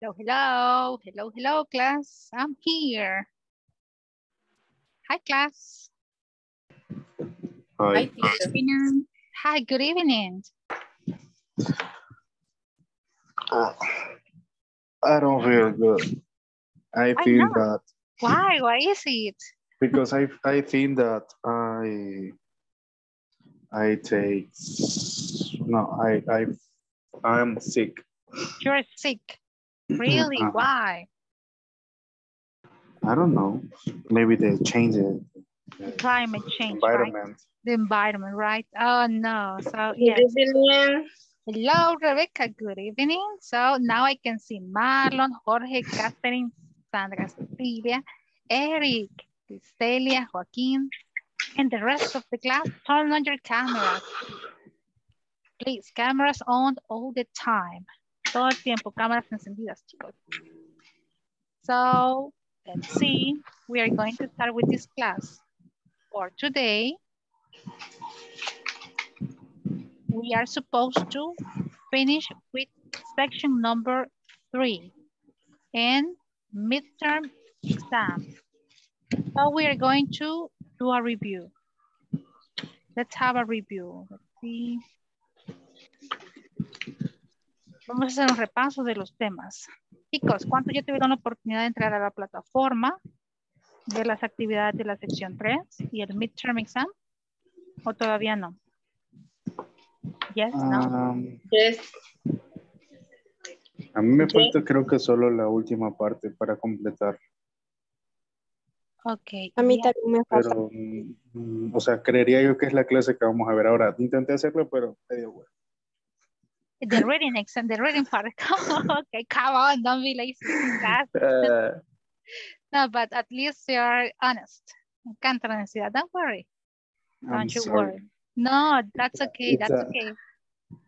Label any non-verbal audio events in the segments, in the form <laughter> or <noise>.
Hello, hello, hello, hello, class. I'm here. Hi, class. Hi. Good evening. Hi, good evening. Uh, I don't feel good. I feel not? that Why? Why is it? because I I think that I I take no I I I'm sick. You're sick. Really? Uh, Why? I don't know. Maybe they change it. the Climate change, right? environment. The environment, right? Oh, no. So, Good yes. evening. Hello, Rebecca. Good evening. So now I can see Marlon, Jorge, Catherine, Sandra, Cecilia, Eric, Cristelia, Joaquin, and the rest of the class. Turn on your cameras. Please, cameras on all the time. Todo el tiempo, cámaras encendidas, chicos. So, let's see. We are going to start with this class. For today, we are supposed to finish with section number three and midterm exam. So we are going to do a review. Let's have a review. Let's see. Vamos a hacer un repaso de los temas. Chicos, ¿cuántos ya tuvieron la oportunidad de entrar a la plataforma, ver las actividades de la sección 3 y el midterm exam? ¿O todavía no? Yes, no. Um, Yes. a mí me Ok. falta creo que solo la última parte para completar. Ok. A mí también me falta. Pero, mm, o sea, creería yo que es la clase que vamos a ver ahora. Intenté hacerlo, pero medio bueno. The reading exam, the reading part. <laughs> okay, come on, don't be lazy. Ah, <laughs> no, but at least you are honest. Me encanta la. Don't worry. I'm Don't you sorry. worry. No, that's okay. It's That's a- okay.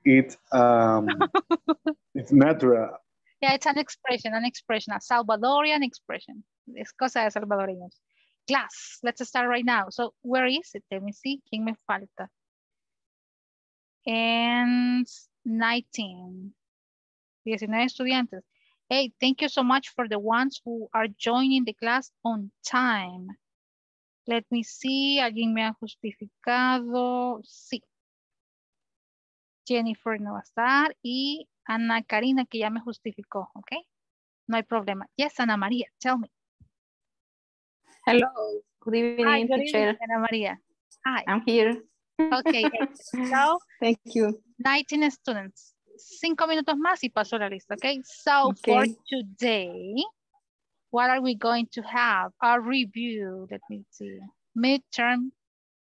It, um, <laughs> it's natural. Yeah, it's an expression, an expression, a Salvadorian expression. Es cosa de salvadoreños. Class, let's start right now. So, where is it? Let me see. ¿Quién me falta? And 19. 19 estudiantes. Hey, thank you so much for the ones who are joining the class on time. Let me see. ¿Alguien me ha justificado? Sí. Jennifer no va a estar. Y Ana Karina, que ya me justificó, ¿ok? No hay problema. Yes, Ana María, tell me. Hello, good Hi, evening, good teacher. evening, Ana María. Hi, I'm here. okay. <laughs> So, Thank you. 19 students. Cinco minutos más y paso la lista, okay? So, for today, what are we going to have? A review, let me see. Midterm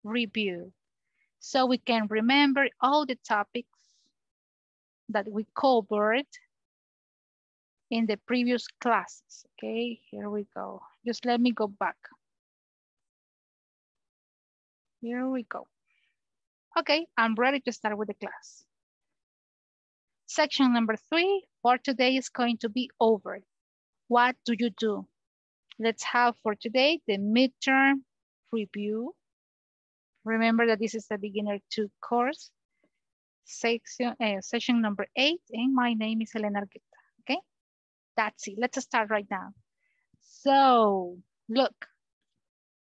review. So we can remember all the topics that we covered in the previous classes. Okay, here we go. Just let me go back. Here we go. Okay, I'm ready to start with the class. Section number three for today is going to be over. What do you do? Let's have for today the midterm review. Remember that this is the beginner two course. Section, uh, session number eight, and my name is Elena Argueta, okay? That's it, let's start right now. So, look,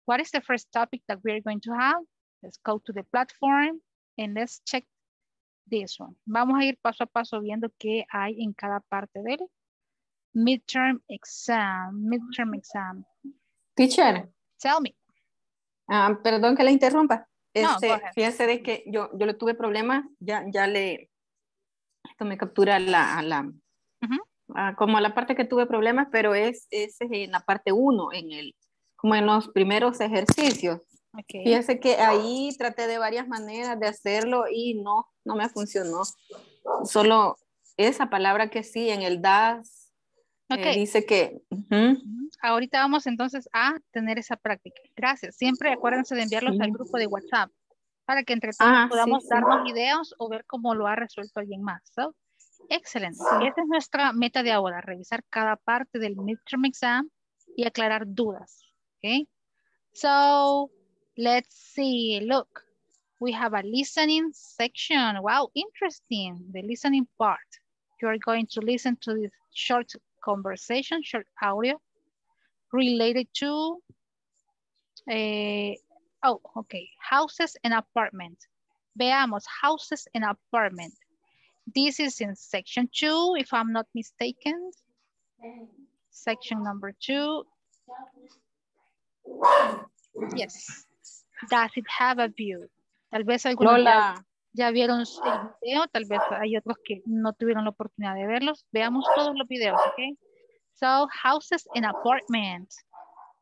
what is the first topic that we're going to have? Let's go to the platform and let's check this one. Vamos a ir paso a paso viendo qué hay en cada parte del midterm exam, midterm exam. Teacher, Tell me. ah, perdón que la interrumpa. No, Este, ahead. fíjese de que yo, yo le tuve problemas, ya, ya le, esto me captura la, la Ujú. ah, como la parte que tuve problemas, pero es, es en la parte 1, en el, como en los primeros ejercicios. Okay. Fíjese que ahí traté de varias maneras de hacerlo y no, no me funcionó. Solo esa palabra que sí, en el DAS, eh, Ok. dice que... ujú, Ujú. Ahorita vamos entonces a tener esa práctica. Gracias. Siempre acuérdense de enviarlos al Sí. grupo de WhatsApp para que entre todos Ah, sí, podamos sí. darnos ideas o ver cómo lo ha resuelto alguien más. So, excelente. Esa es nuestra meta de ahora, revisar cada parte del midterm exam y aclarar dudas. Okay? So, let's see. Look, we have a listening section. Wow, interesting. The listening part. You are going to listen to this short conversation, short audio, related to, uh, oh, okay, houses and apartments. Veamos, houses and apartment. This is in section two, if I'm not mistaken. Section number two. Yes. Does it have a view? Tal vez algunos ya vieron el video, tal vez hay otros que no tuvieron la oportunidad de verlos. Veamos todos los videos, ¿ok? So, houses and apartments.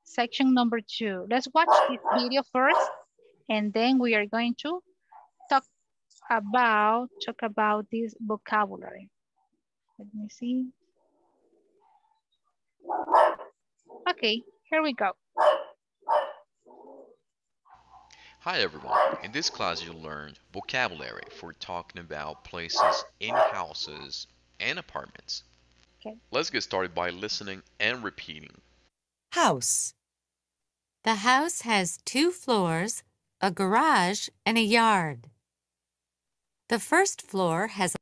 Section number two. Let's watch this video first, and then we are going to talk about, talk about this vocabulary. Let me see. Okay, here we go. Hi everyone, in this class you'll learn vocabulary for talking about places in houses and apartments. Okay. Let's get started by listening and repeating. House. The house has two floors, a garage, and a yard. The first floor has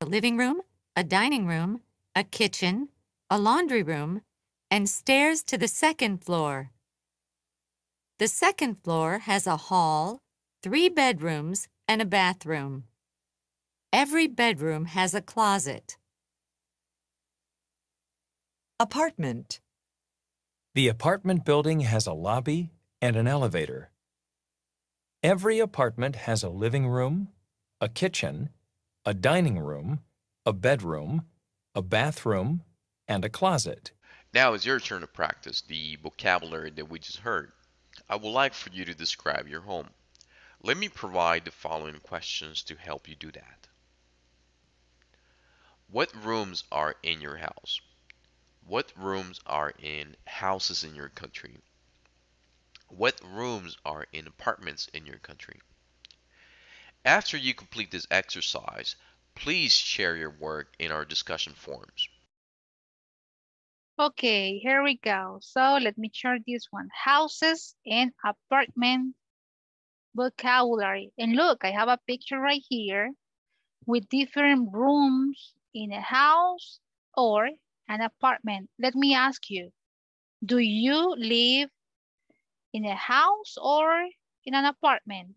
a living room, a dining room, a kitchen, a laundry room, and stairs to the second floor. The second floor has a hall, three bedrooms, and a bathroom. Every bedroom has a closet. Apartment. The apartment building has a lobby and an elevator. Every apartment has a living room, a kitchen, a dining room, a bedroom, a bathroom, and a closet. Now it's your turn to practice the vocabulary that we just heard. I would like for you to describe your home. Let me provide the following questions to help you do that. What rooms are in your house? What rooms are in houses in your country? What rooms are in apartments in your country? After you complete this exercise, please share your work in our discussion forums. Okay, here we go. So let me chart this one. Houses and apartment vocabulary. And look, I have a picture right here with different rooms in a house or an apartment. Let me ask you, do you live in a house or in an apartment?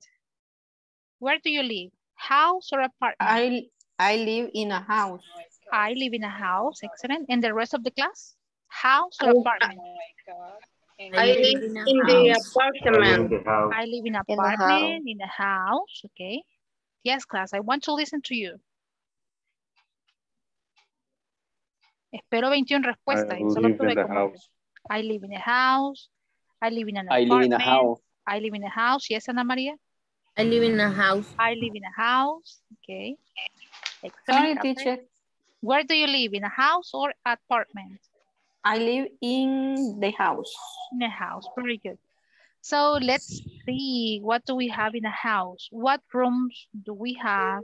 Where do you live? House or apartment? I, I live in a house. I live in a house, excellent. And the rest of the class? House or Oh, apartment? I live in the apartment. I live in an a house. apartment, in a house, okay. Yes, class, I want to listen to you. Espero 21 respuestas. y I solo live tuve in the como house. I live in a house. I live in an I live in a house. I live in a house. Yes, Ana María. I live in a house. I live in a house. Okay. Sorry, Excellent. Catherine. teacher. Where do you live? In a house or apartment? I live in the house. In the house. Very good. So let's see. What do we have in a house? What rooms do we have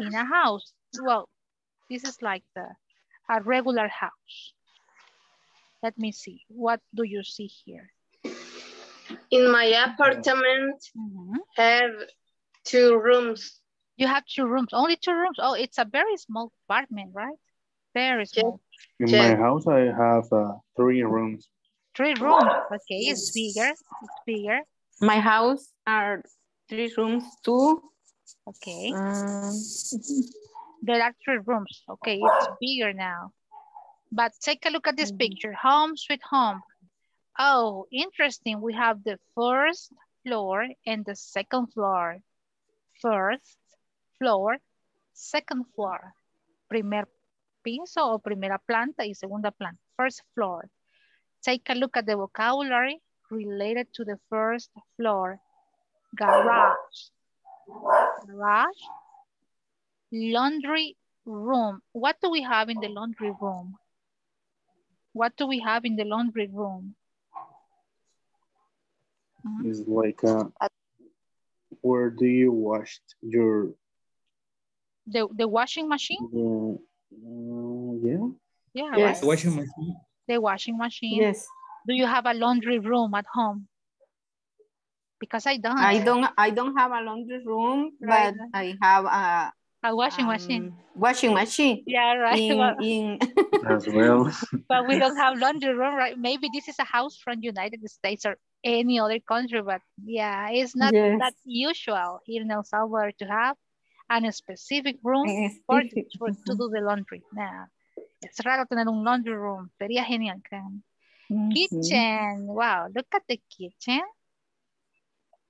in a house? Well, this is like the a regular house. Let me see. What do you see here? In my apartment, Mhm. have two rooms. You have two rooms. Only two rooms. Oh, it's a very small apartment, right? Very small. In Yeah. my house, I have uh, three rooms. Three rooms. Okay, it's bigger. It's bigger. My house are three rooms too. Okay. Um, There are three rooms. Okay, it's bigger now. But take a look at this picture. Home, sweet home. Oh, interesting. We have the first floor and the second floor. First floor, second floor. Primer piso o primera planta y segunda planta. First floor. Take a look at the vocabulary related to the first floor. Garage. Garage laundry room. What do we have in the laundry room? What do we have in the laundry room? Mhm. It's like, uh, where do you wash your, The, the washing machine? the, uh, yeah? Yeah, Yes. right? Washing machine. The washing machine. yes, Do you have a laundry room at home? Because I don't. I don't. I don't have a laundry room, Right. but I have a A washing machine. um, washing machine. Yeah, right. In, Well, in <laughs> As well. but we don't have laundry room, right? Maybe this is a house from United States or any other country, but yeah, it's not Yes. that usual here in El Salvador to have an specific room in for, specific- for to do the laundry. Nah, es raro tener un laundry room. Sería genial, créanme. Mhm. Kitchen. Wow, look at the kitchen.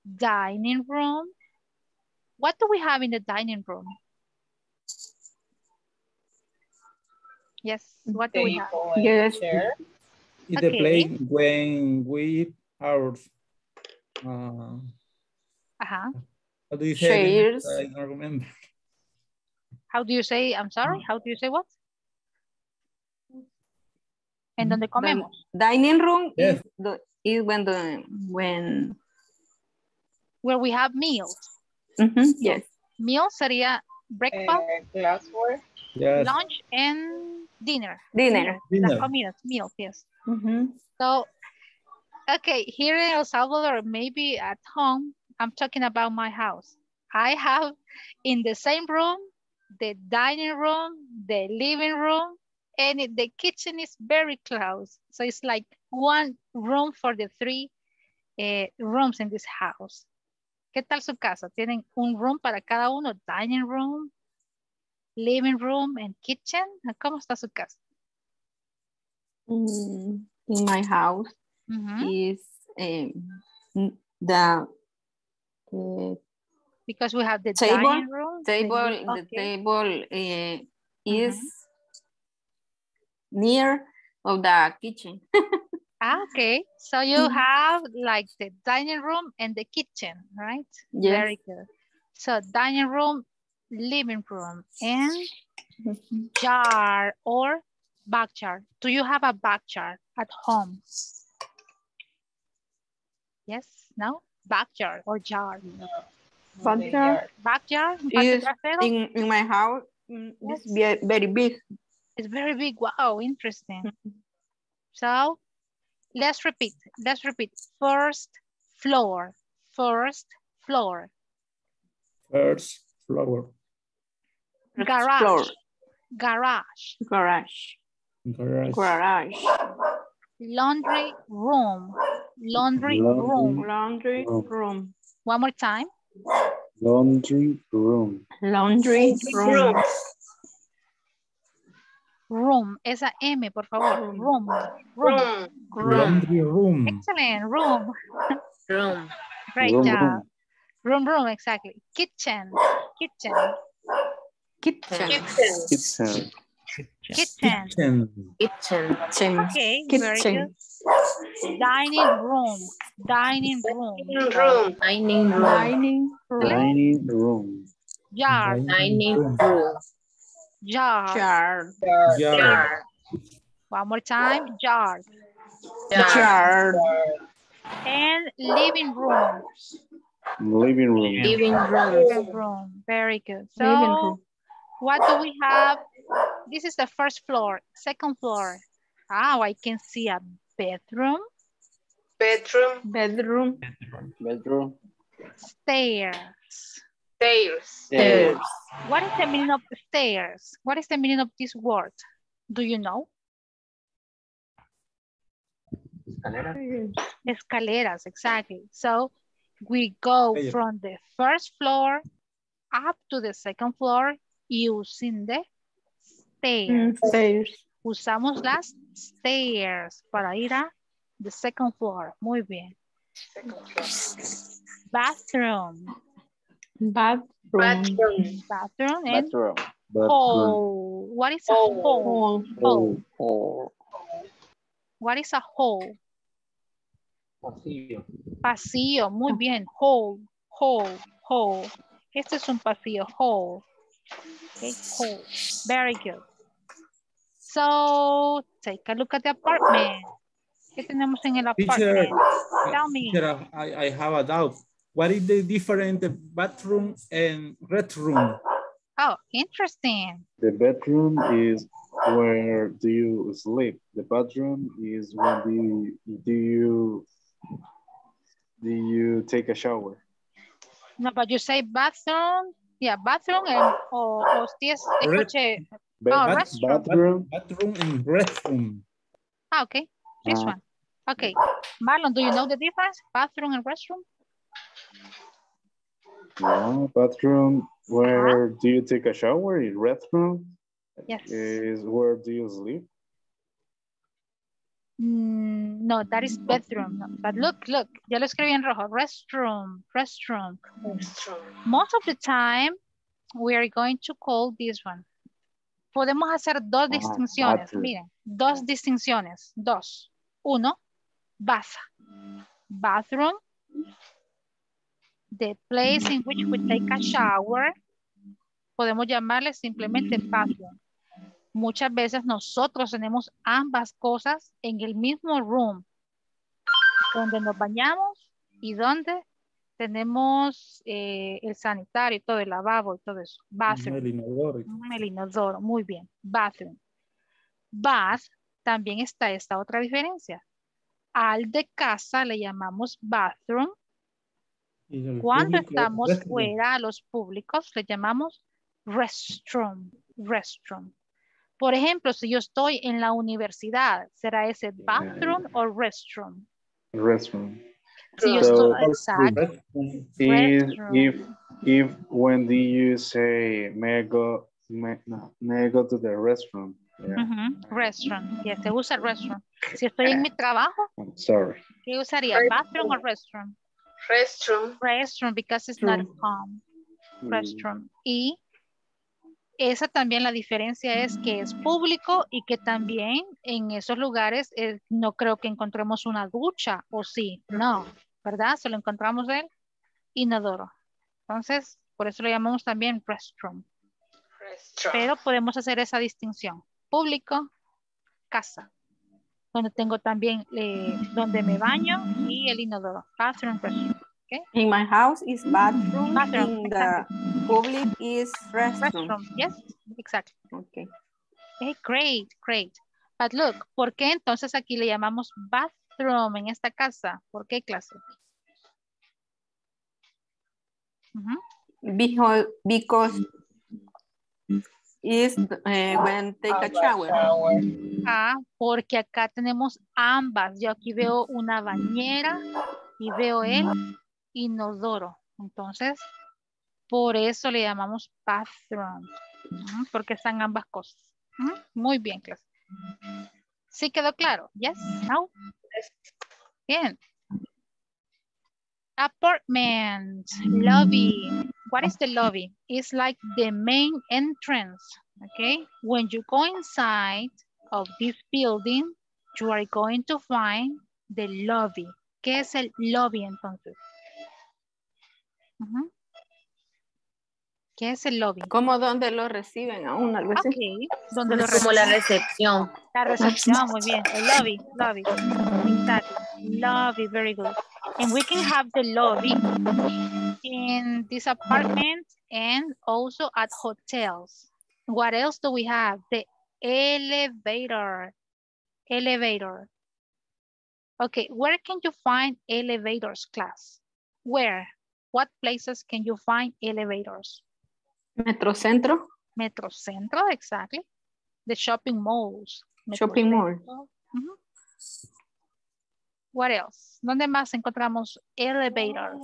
Dining room. What do we have in the dining room? Yes, what do we have? Yes. is the Okay. place when we are uh, Uh-huh. How do you say it in I don't remember. How do you say, I'm sorry, how do you say what? En donde The comemos. dining room Yes. is, the, is when the when Where we have meals. Mm -hmm, yes Meal sería breakfast, Yes. lunch, and dinner. dinner. Las Dinner. comidas, meals, yes. Mhm. So, okay, here in El Salvador, maybe at home, I'm talking about my house. I have in the same room, the dining room, the living room, and it- the kitchen is very close. So it's like one room for the three eh, rooms in this house. ¿Qué tal su casa? ¿Tienen un room para cada uno? Dining room, living room, and kitchen. ¿Cómo está su casa? Mm, in my house Ujú. is um, the uh, Because we have the Table, room. the table the okay. table uh, is near of the kitchen. <laughs> Ah, okay. So you Mhm. have like the dining room and the kitchen, right? Yes. Very good. So dining room, living room, and yard or back backyard. Do you have a back backyard at home? Yes, no? Backyard or yard? Backyard Backyard? is in, in my house mm, Yes. is very big. It's very big. Wow, interesting. So let's repeat. Let's repeat. First floor. First floor. First floor. Garage. floor. Garage. Garage. Garage. Garage. Laundry room. Laundry Laundry. room. Laundry Room. room. One more time. Laundry room. Laundry room. Room. Esa M, por favor. Room. Room. Room. Laundry room. Excellent. Room. Room. Great Room, job. room. Room, room, exactly. Kitchen. Kitchen. Kitchen. Kitchen. Kitchen. Kitchen. Kitchen. Kitchen. Kitchen. Okay, very Kitchen. good. Dining room. Dining room. Room. Dining room. Dining room. Dining room. Yard. Dining room. Yard. Yard. Yard. One more time. Yard. Yard. And living room. Living room. Living room. Living room. Very good. So room. what do we have? This is the first floor. Second floor. Oh, I can see a bedroom, Bedroom. Bedroom. Bedroom. stairs. Stairs. Stairs. What is the meaning of stairs? What is the meaning of this word? Do you know? Escaleras, Escaleras, exactly. So we go from the first floor up to the second floor using the stairs. Mm, Stairs. Usamos las stairs para ir a the second floor. Muy bien. Bathroom. Bathroom. Bathroom. Bathroom and Bathroom. hole. What is a Hole. hole? Hole. Hole. What is a hole? Pasillo. Muy bien. Hole. Hole. Hole. Este es un pasillo. Hole. Okay. Hole. Very good. So, take a look at the apartment. ¿Qué tenemos en el Teacher, apartment? uh, Tell me. teacher, I, I have a doubt. What is the difference bathroom and restroom? Oh, interesting. The bedroom is where do you sleep. The bathroom is when do you, do you do you take a shower. No, but you say bathroom Yeah, bathroom and, o, o si es, escuche, Ba- Oh, ba- restroom. bathroom. Bathroom and restroom. ah, okay, this Ah. one. Okay, Marlon, do you know the difference? Bathroom and restroom? Yeah, bathroom. Where do you take a shower? In restroom Yes. is where do you sleep? Mm, no, that is bedroom. But look, look, ya lo escribí en rojo. Restroom, restroom. Restroom. Most of the time, we are going to call this one. Podemos hacer dos Ah, distinciones. Miren, dos distinciones. Dos. Uno, bath. Bathroom. The place in which we take a shower. Podemos llamarle simplemente bathroom. Muchas veces nosotros tenemos ambas cosas en el mismo room. Donde nos bañamos y donde tenemos eh, el sanitario y todo, el lavabo y todo eso. Bathroom. El inodoro. Mm, El inodoro, muy bien. Bathroom. Bath, también está esta otra diferencia. Al de casa le llamamos bathroom. Cuando público, estamos restroom. fuera a los públicos le llamamos restroom. Restroom. Por ejemplo, si yo estoy en la universidad, ¿será ese bathroom o restroom? Restroom. Si yo So, exacto. Restroom. if if when do you say may I go may, no, may I go to the restroom? Yeah, Restroom. Yes, se usa restroom. Si estoy en mi trabajo, I'm sorry. ¿qué usaría? ¿Bathroom o restroom? Restroom. Restroom because it's not Restroom. home. Mm, Restroom. Y esa también la diferencia es que es público y que también en esos lugares eh, no creo que encontremos una ducha o sí, no, ¿verdad? Solo encontramos el inodoro. Entonces, por eso lo llamamos también restroom. Restroom. Pero podemos hacer esa distinción. Público, casa. Donde tengo también eh, donde me baño y el inodoro. Bathroom, restroom. In my house is bathroom. Bathroom, In the public is restroom. Restroom, yes, exactly. Okay. Okay, great, great. But look, ¿por qué entonces aquí le llamamos bathroom en esta casa? ¿Por qué clase? Ujú. Because, because is eh, when take a shower. Ah, porque acá tenemos ambas. Yo aquí veo una bañera y veo el inodoro. Entonces, por eso le llamamos bathroom. Porque están ambas cosas. Muy bien, clase. ¿Sí quedó claro? Yes, no. Bien. Apartment, lobby. What is the lobby? It's like the main entrance, okay? When you go inside of this building, you are going to find the lobby. ¿Qué es el lobby entonces? Ujú. ¿Qué es el lobby? Como donde lo reciben a uno, algo así. Ok, donde lo Como la recepción. La recepción, muy bien. El lobby, lobby. Exactly. Lobby, very good. And we can have the lobby in this apartment and also at hotels. What else do we have? The elevator. Elevator. Okay, where can you find elevators, class? Where? What places can you find elevators? Metrocentro, Metrocentro, exactly. The shopping malls. Shopping mall. What else? ¿Dónde más encontramos elevators?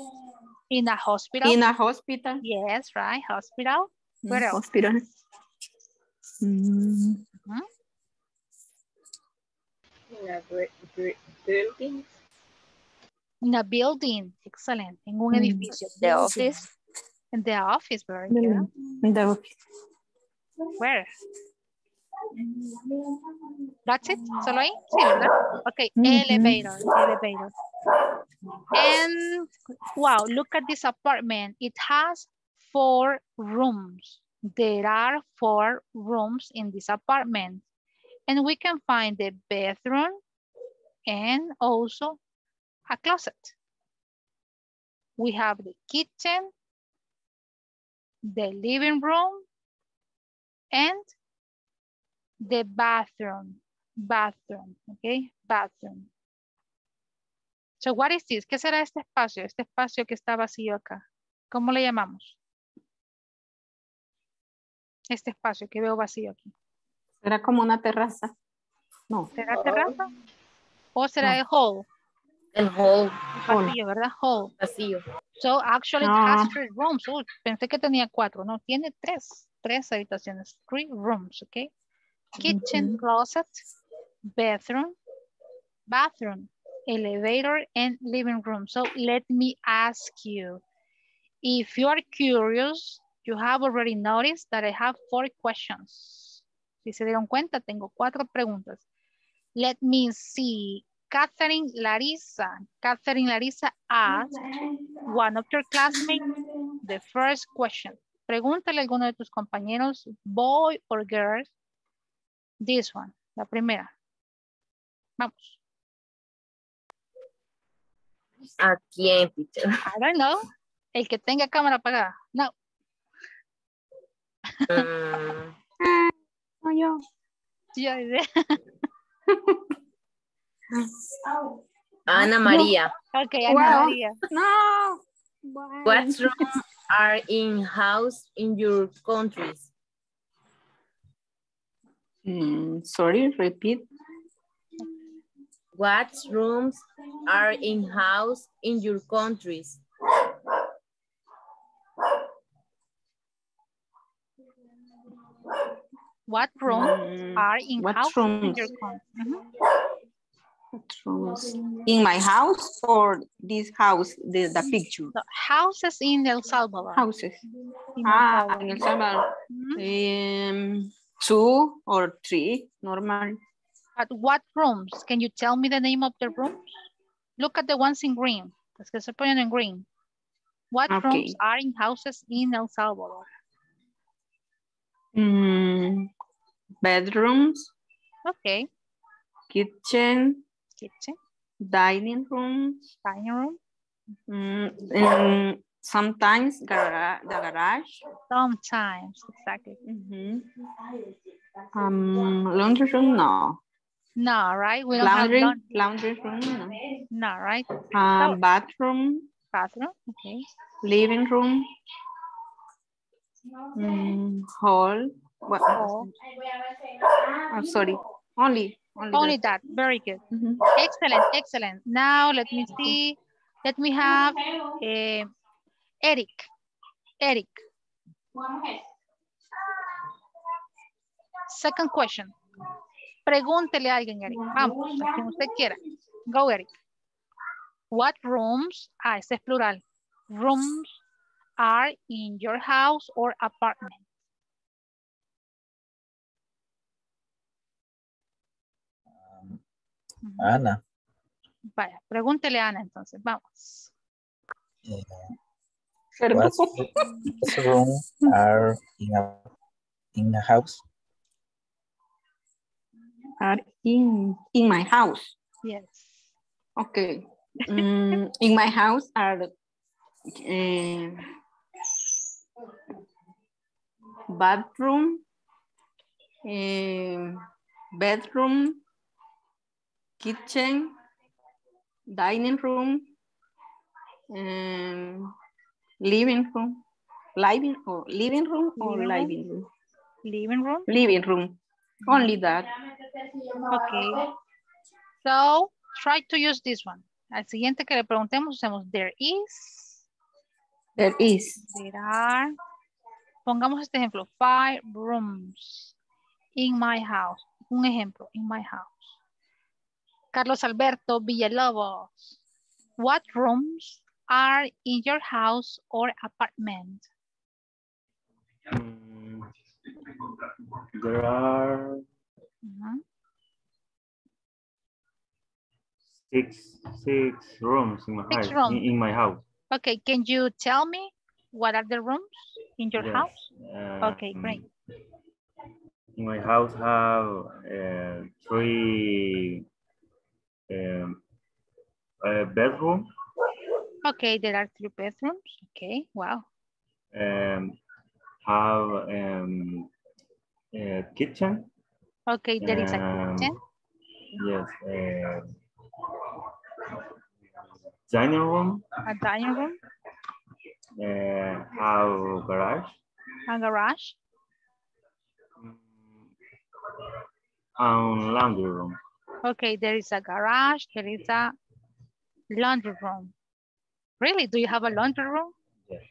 In a hospital? in a hospital. Yes, right, hospital. Where else? Hospital. Mm, In a bu- bu- building. In a building, excellent. En un Mm. edificio. The office. In the office, very good. in the office. Where? That's it? ¿Solo ahí? Sí, ¿verdad? Okay, Mhm. elevator, elevator. And wow, look at this apartment. It has four rooms. There are four rooms in this apartment. And we can find the bathroom and also a closet. We have the kitchen, the living room, and the bathroom. Bathroom, okay? Bathroom. So what is this? ¿Qué será este espacio? Este espacio que está vacío acá. ¿Cómo le llamamos? Este espacio que veo vacío aquí. Era como una terraza. No. ¿Será terraza? ¿O será el hall? El hall Vacío, ¿verdad? Hall. vacío. So actually it has three rooms. Oh, pensé que tenía cuatro. No, tiene tres. Tres habitaciones. Three rooms, okay? Kitchen, closet, bedroom, bathroom, elevator, and living room. So let me ask you, if you are curious, you have already noticed that I have four questions. Si se dieron cuenta, tengo cuatro preguntas. Let me see. Catherine Larissa. Catherine Larissa asked one of your classmates the first question. Pregúntale a alguno de tus compañeros, boy or girl, this one, la primera. Vamos. ¿A quién, teacher? I don't know. El que tenga cámara apagada. No. Mm, No, yo. Diré. <laughs> Ana María. Ok, Ana Wow. María. No. What rooms are in house in your countries? Mm, sorry, repeat. What rooms are in house in your countries? What rooms Mm, are in what house in rooms? your country? Mhm. what rooms? In my house or this house, the, the picture? So, houses in El Salvador. Houses. In El Ah, Salvador. in El Salvador. Mhm. Um, two or three, normal. But what rooms? Can you tell me the name of the rooms? Look at the ones in green. Las que se ponen en green. What rooms are in houses in El Salvador? Mm, bedrooms, Okay. kitchen, Kitchen, dining room, dining room, mm, and sometimes gara the garage. sometimes, exactly. Mhm. Um, laundry room, no. No, right? We don't Laundry, have laun- laundry room, no. No, right? Um, bathroom, Bathroom, okay. living room, mm, hall. What? Hall. I'm sorry. Only, only. Only that. that, very good. Mhm. Excellent, excellent. Now let me see. Let me have eh, Eric. Eric. Second question. Pregúntele a alguien, Eric. Vamos, a quien usted quiera. Go, Eric. What rooms, ah, este es plural. Rooms are in your house or apartment. Ana, Vaya, pregúntele a Ana entonces, vamos. Perdón. what what room are in a in a house? Are in in my house. Yes. Okay. Mm, in my house are eh, bathroom, eh, bedroom, kitchen, dining room, and living room. Living or living room or Living room. living room? Living room. Living room. Only that. Okay. So, try to use this one. Al siguiente que le preguntemos, usemos there is, There is. there are. Pongamos este ejemplo, five rooms in my house. Un ejemplo, in my house. Carlos Alberto Villalobos. What rooms are in your house or apartment? There are Ujú. six six rooms in my Six house. rooms. In, my house. Okay, can you tell me what are the rooms in your Yes. house? Okay, Um, great. In my house have uh, three um, a bedroom, Okay, there are three bedrooms. Okay, wow. um, have um, a kitchen. Okay, there is a um, kitchen. Yes. Uh, dining room. a dining room, Uh, have garage. a garage. Um, laundry room. Okay, there is a garage, there is a laundry room. Really? Do you have a laundry room? Yes.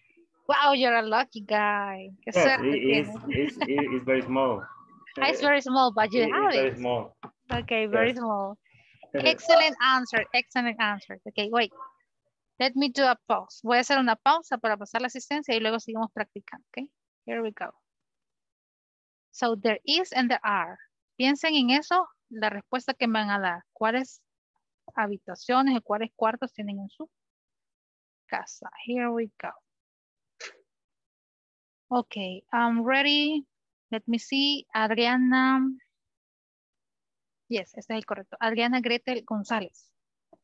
Wow, you're a lucky guy. Yes, it is, it's, it- it's very small. <laughs> It's very small, but you It- have it's very it. small. Okay, very Yes. small. <laughs> Excellent answer, excellent answer. Okay, wait. Let me do a pause. Voy a hacer una pausa para pasar la asistencia y luego seguimos practicando, okay? Here we go. So there is and there are. Piensen en eso, la respuesta que me van a dar. ¿Cuáles habitaciones o cuáles cuartos tienen en su casa? Here we go. Okay, I'm ready. Let me see. Adriana. Yes, este es el correcto. Adriana Gretel González.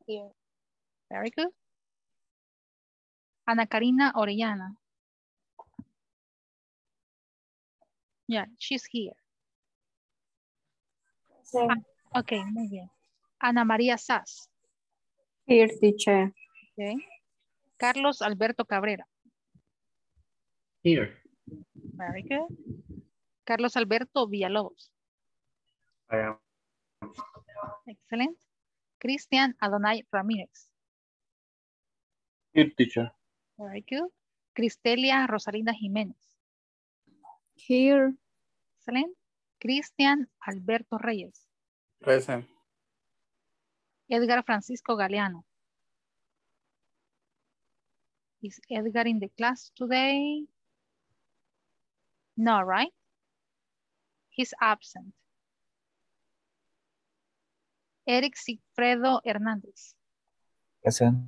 Very good. Ana Karina Orellana. Yeah, she's here. Ah, ok, muy bien. Ana María Sass. Here, teacher. Okay. Carlos Alberto Cabrera. Here. Very good. Carlos Alberto Villalobos. I am. Excellent. Cristian Adonai Ramírez. Here, teacher. Very good. Cristelia Rosalinda Jiménez. Here. Excellent. Cristian Alberto Reyes. Present. Edgar Francisco Galeano. Is Edgar in the class today? No, right? He's absent. Eric Sigfredo Hernández. Present.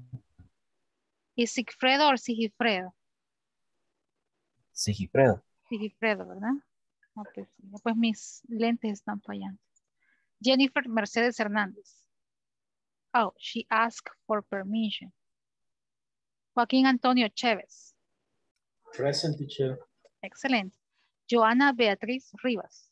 ¿Es Sigfredo o Sigifredo? Sigifredo. Sigifredo, ¿verdad? Ok, sí. Pues mis lentes están fallando. Jennifer Mercedes Hernández. Oh, she asked for permission. Joaquín Antonio Chévez. Present teacher. Excelente. Joana Beatriz Rivas.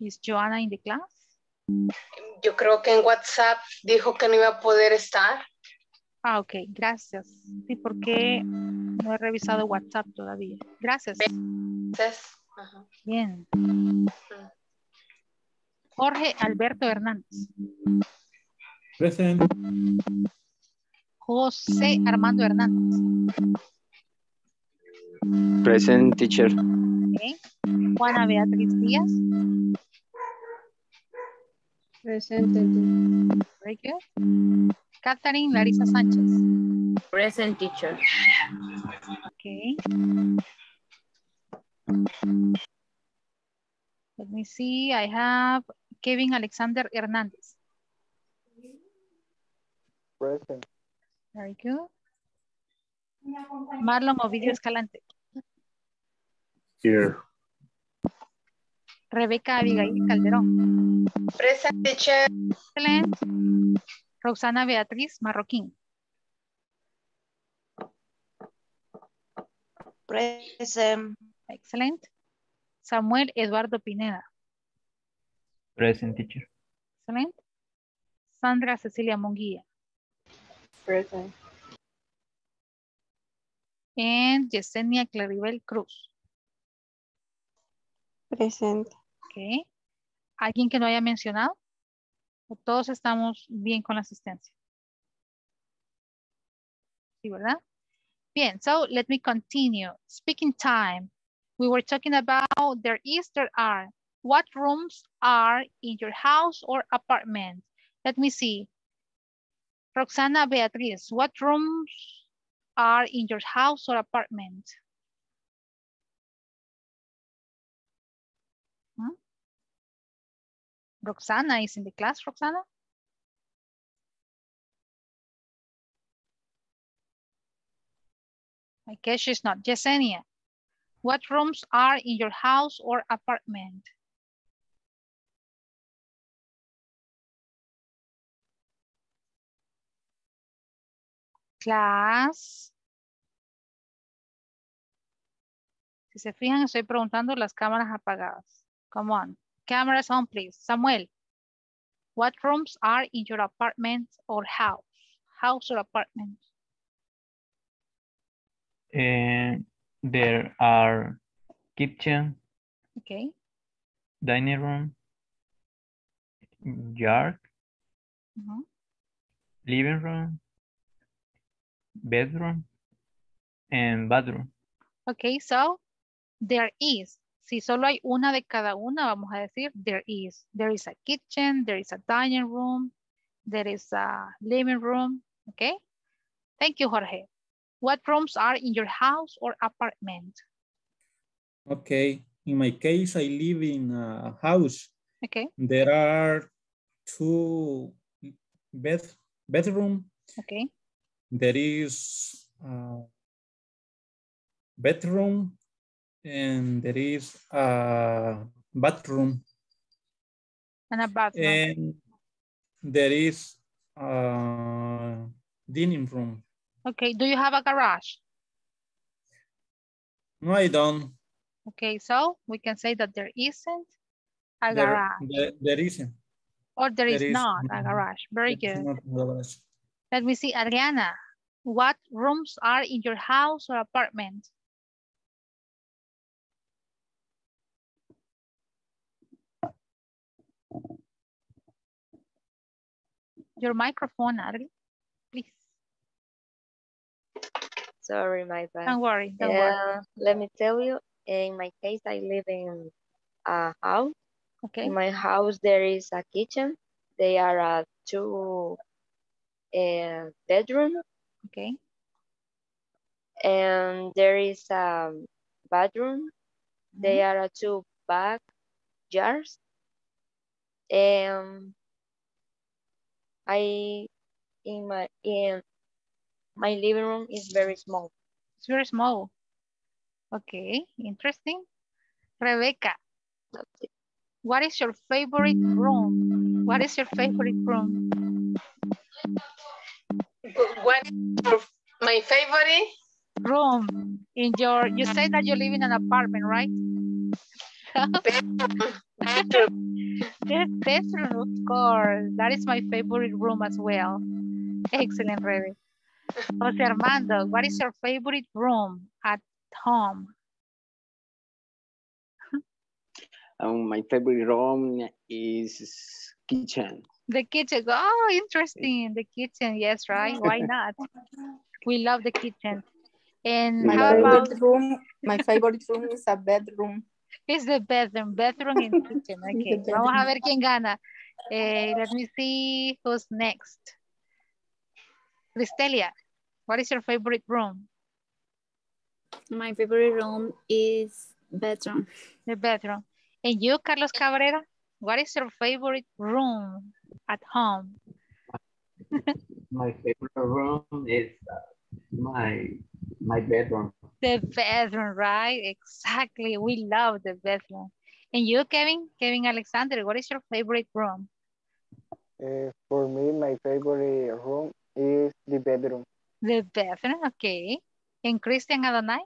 Is Joana in the class? Yo creo que en WhatsApp dijo que no iba a poder estar. Ah, ok, gracias. Sí, porque no he revisado WhatsApp todavía. Gracias. Ajá. Bien. Jorge Alberto Hernández. Present. José Armando Hernández. Present teacher. Ok. Juana Beatriz Díaz. Presente. Very good. Catherine Larisa Sánchez. Present teacher. Okay. Let me see. I have Kevin Alexander Hernández. Present. Very good. Marlon Ovidio Escalante. Here. Rebeca Abigail Calderón. Present teacher. Excelente. Roxana Beatriz Marroquín. Present. Excelente. Samuel Eduardo Pineda. Present teacher. Excelente. Sandra Cecilia Munguía. Present. And Yesenia Claribel Cruz. Present. Ok. ¿Alguien que no haya mencionado? ¿O todos estamos bien con la asistencia? Sí, ¿verdad? Bien, so let me continue. Speaking time. We were talking about there is, there are. What rooms are in your house or apartment? Let me see. Roxana Beatriz, what rooms are in your house or apartment? Roxana is in the class, Roxana? I guess she's not. Yesenia, what rooms are in your house or apartment? Class. Si se fijan, estoy preguntando las cámaras apagadas. Come on. Cameras on, please. Samuel, what rooms are in your apartment or house? House or apartment? Eh, There are kitchen, Okay. dining room, yard, ujú. living room, bedroom, and bathroom. Okay, so there is. Si solo hay una de cada una, vamos a decir there is. There is a kitchen, there is a dining room, there is a living room. Okay. Thank you, Jorge. What rooms are in your house or apartment? Okay, in my case, I live in a house. Okay. There are two bed bedroom. Okay. There is a bedroom and there is a bathroom And a bathroom. and there is a dining room. Okay. Do you have a garage? No, I don't. Okay. So we can say that there isn't a There, garage there, there isn't. or there is there is- not a garage. Very good. not a garage. Let me see, Adriana. What rooms are in your house or apartment? Your microphone, Adri, please. Sorry, my bad. Don't worry, don't worry. Uh, let me tell you, in my case, I live in a house. Okay. In my house, there is a kitchen. They are uh, two uh, bedroom, Okay. and there is a bathroom. They are uh, two back jars. And I, in my in my living room is very small. It's very small. Okay, interesting. Rebecca, what is your favorite room? What is your favorite room? What my favorite? Room in your, you say that you live in an apartment, right? Yes, bedroom, of course. That is my favorite room as well. Excellent, Rebe. Jose Armando, what is your favorite room at home? Um, my favorite room is kitchen. The kitchen. Oh, interesting. The kitchen. Yes, right. Why not? We love the kitchen. And My how about favorite room, my favorite room is a bedroom. It's the bedroom, bathroom and kitchen. Okay, <laughs> vamos a ver quién gana. Eh, let me see who's next. Cristelia, what is your favorite room? My favorite room is bedroom. The bedroom. And you, Carlos Cabrera, what is your favorite room at home? My favorite room is uh, my my bedroom. The bedroom, right? Exactly. We love the bedroom. And you, Kevin? Kevin Alexander, what is your favorite room? Uh, for me, my favorite room is the bedroom. The bedroom, okay. And Christian Adonai,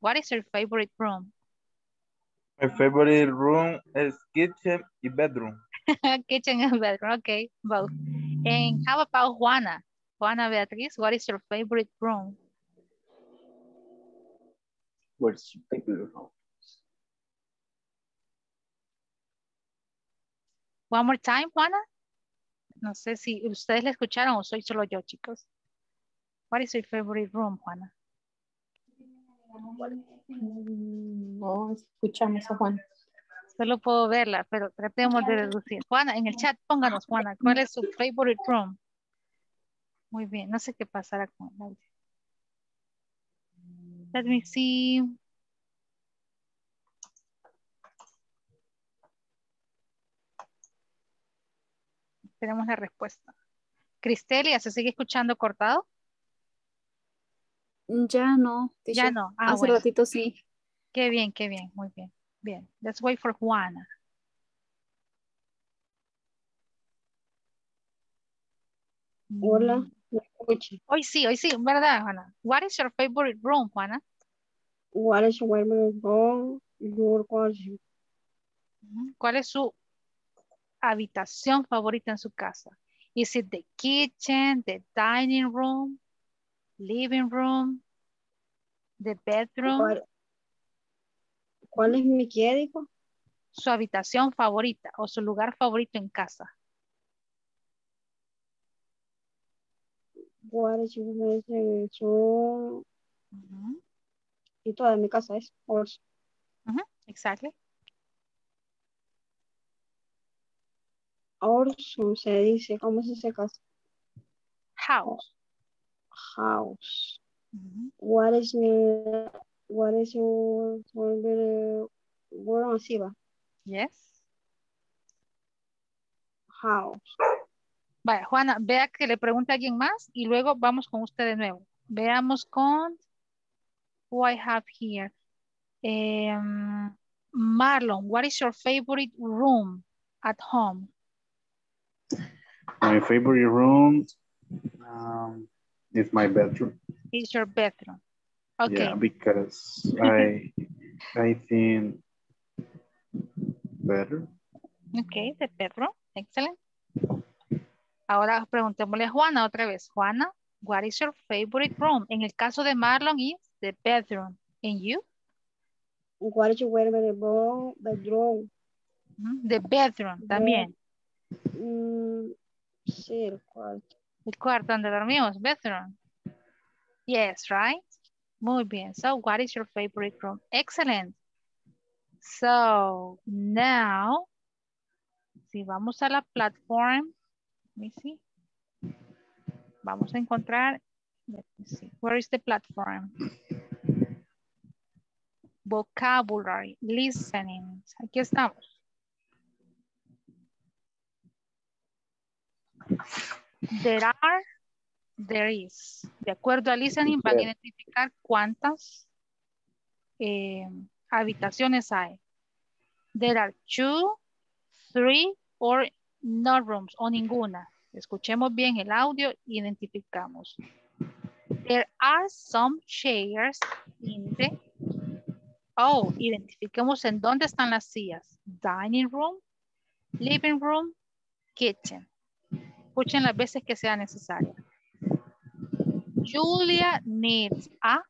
what is your favorite room? My favorite room is kitchen y bedroom. <laughs> Kitchen and bedroom, okay, both. And how about Juana? Juana Beatriz, what is your favorite room? What's your favorite room? One more time, Juana. No sé si ustedes la escucharon o soy solo yo, chicos. What is your favorite room, Juana? No escuchamos a Juan. Solo puedo verla, pero tratemos de deducir. Juana, en el chat pónganos, Juana, ¿cuál es su favorite room? Muy bien, no sé qué pasará con el audio. Let me see. Tenemos la respuesta. Cristelia, ¿se sigue escuchando cortado? Ya no. Ya no. Ah, Hace bueno. ratito sí. Qué bien, qué bien, muy bien. Bien, let's wait for Juana. Hola, Mm. Hoy sí, hoy sí, ¿verdad, Juana? What is your favorite room, Juana? What is your favorite room? Your. ¿Cuál es su habitación favorita en su casa? Is it the kitchen, the dining room, living room, the bedroom? What, ¿Cuál es mi qué, dijo? Su habitación favorita o su lugar favorito en casa. Favorite room? Y toda mi casa es. Ujú, Exactly. Also se dice, ¿cómo se dice casa? House. House. What is your, what is your word? Yes. House. Vaya, Juana, vea que le pregunte a alguien más y luego vamos con usted de nuevo. Veamos con who I have here. Em, Marlon, what is your favorite room at home? My favorite room um, is my bedroom. Is your bedroom. Okay. Yeah, because I <laughs> I think better. Ok, the bedroom. Excellent. Ahora preguntémosle a Juana otra vez. Juana, what is your favorite room? En el caso de Marlon is the bedroom. And you? What is your favorite room? Bedroom. The bedroom también. Mm, sí, el cuarto. El cuarto donde dormimos, bedroom. Yes, right? Muy bien. So, what is your favorite room? Excellent. So, now, si vamos a la platform, me see. Vamos a encontrar, let me see, where is the platform? Vocabulary, listening. Aquí estamos. There are, there is. De acuerdo a listening, van a identificar cuántas eh, habitaciones hay. There are two, three, or no rooms, o ninguna. Escuchemos bien el audio, identificamos. There are some chairs in the... Oh, identifiquemos en dónde están las sillas. Dining room, living room, kitchen. Escuchen las veces que sea necesario. Julia needs a